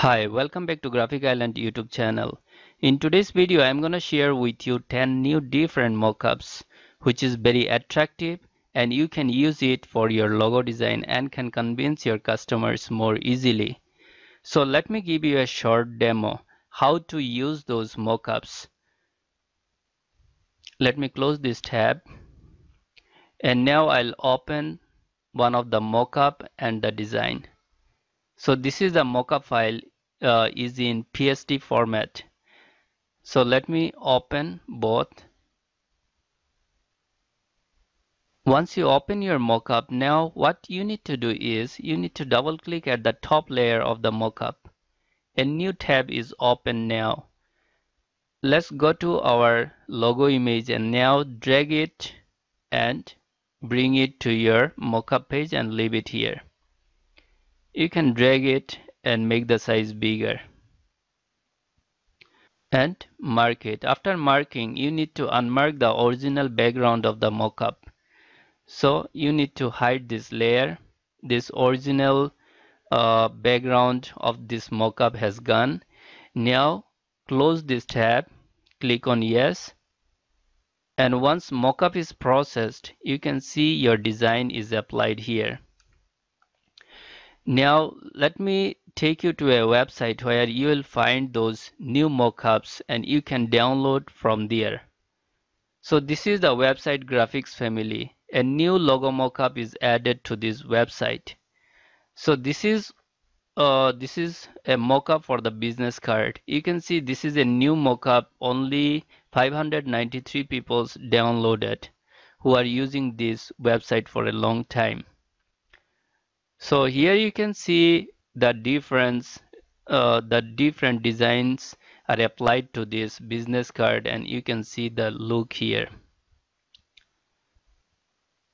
Hi, welcome back to Graphic Island YouTube channel. In today's video, I'm gonna share with you 10 new different mockups which is very attractive and you can use it for your logo design and can convince your customers more easily. So let me give you a short demo how to use those mockups. Let me close this tab and now I'll open one of the mockup and the design. So this is the mockup file uh, is in PSD format. So let me open both. Once you open your mockup, now what you need to do is you need to double click at the top layer of the mockup. A new tab is open now. Let's go to our logo image and now drag it and bring it to your mockup page and leave it here you can drag it and make the size bigger and mark it. After marking you need to unmark the original background of the mockup. So you need to hide this layer. This original uh, background of this mockup has gone. Now close this tab. Click on yes. And once mockup is processed you can see your design is applied here now let me take you to a website where you will find those new mockups and you can download from there. So this is the website graphics family. A new logo mockup is added to this website. So this is uh, this is a mockup for the business card. You can see this is a new mockup only 593 people downloaded who are using this website for a long time. So here you can see the difference, uh, the different designs are applied to this business card and you can see the look here.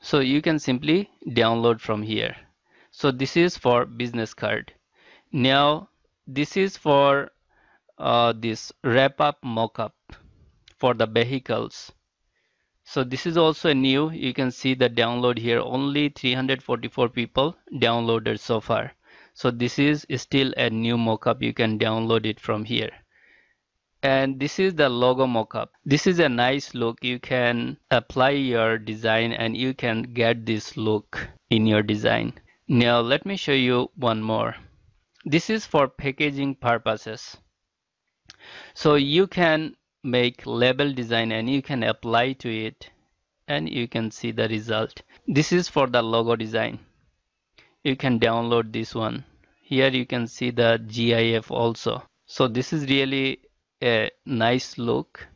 So you can simply download from here. So this is for business card. Now this is for uh, this wrap up mockup for the vehicles. So this is also a new. You can see the download here. Only 344 people downloaded so far. So this is still a new mockup. You can download it from here. And this is the logo mockup. This is a nice look. You can apply your design and you can get this look in your design. Now let me show you one more. This is for packaging purposes. So you can make label design and you can apply to it and you can see the result. This is for the logo design. You can download this one. Here you can see the GIF also. So this is really a nice look.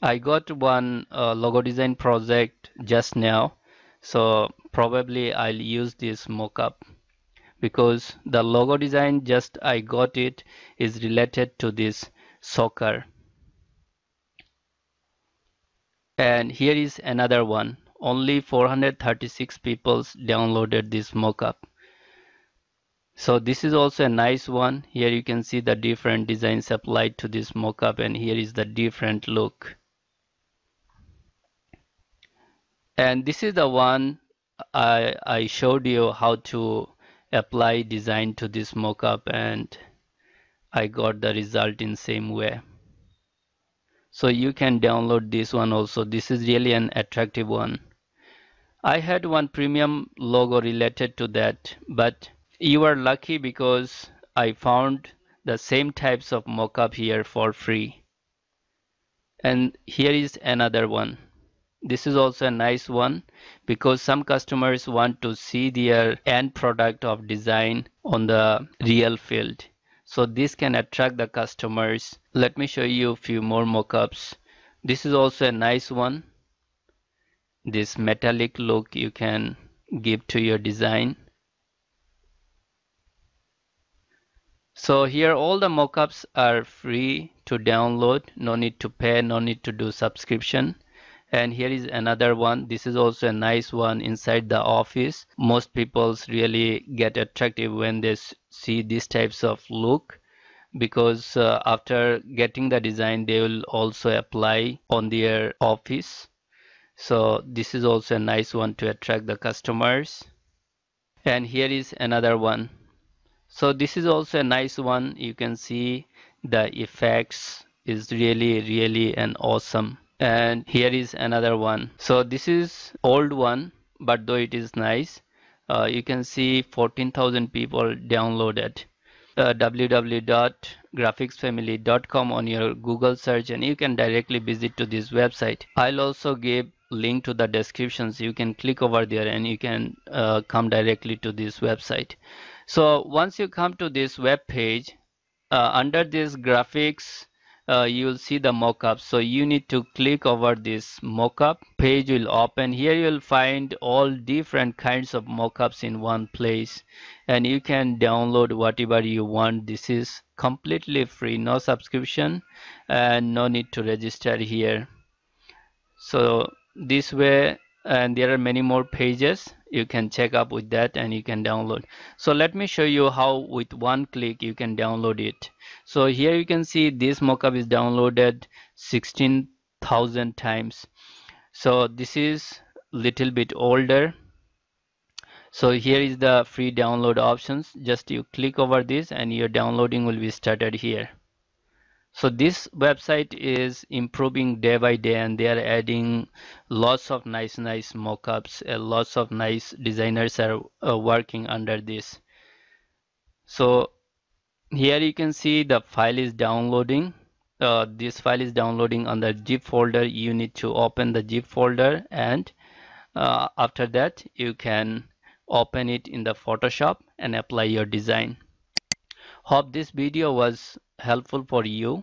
I got one uh, logo design project just now. So probably I'll use this mockup because the logo design just I got it is related to this soccer. And here is another one. Only 436 people downloaded this mockup. So this is also a nice one. Here you can see the different designs applied to this mockup and here is the different look. And this is the one I, I showed you how to apply design to this mockup and I got the result in same way. So you can download this one also. This is really an attractive one. I had one premium logo related to that but you are lucky because I found the same types of mockup here for free. And here is another one. This is also a nice one because some customers want to see their end product of design on the real field so this can attract the customers. Let me show you a few more mockups. This is also a nice one. This metallic look you can give to your design. So here all the mockups are free to download. No need to pay no need to do subscription and here is another one. This is also a nice one inside the office. Most people's really get attractive when they see these types of look because uh, after getting the design they will also apply on their office. So this is also a nice one to attract the customers. And here is another one. So this is also a nice one. You can see the effects is really really an awesome and here is another one. So this is old one but though it is nice uh, you can see 14,000 people downloaded. Uh, www.graphicsfamily.com on your Google search and you can directly visit to this website. I'll also give link to the descriptions. You can click over there and you can uh, come directly to this website. So once you come to this web page uh, under this graphics uh, you will see the mockup. So you need to click over this mockup. Page will open. Here you'll find all different kinds of mockups in one place. And you can download whatever you want. This is completely free no subscription and no need to register here. So this way and there are many more pages you can check up with that and you can download. So let me show you how with one click you can download it. So here you can see this mockup is downloaded 16,000 times. So this is little bit older. So here is the free download options. Just you click over this and your downloading will be started here so this website is improving day by day and they are adding lots of nice nice mockups. Uh, lots of nice designers are uh, working under this. So here you can see the file is downloading. Uh, this file is downloading on the zip folder. You need to open the zip folder and uh, after that you can open it in the Photoshop and apply your design hope this video was helpful for you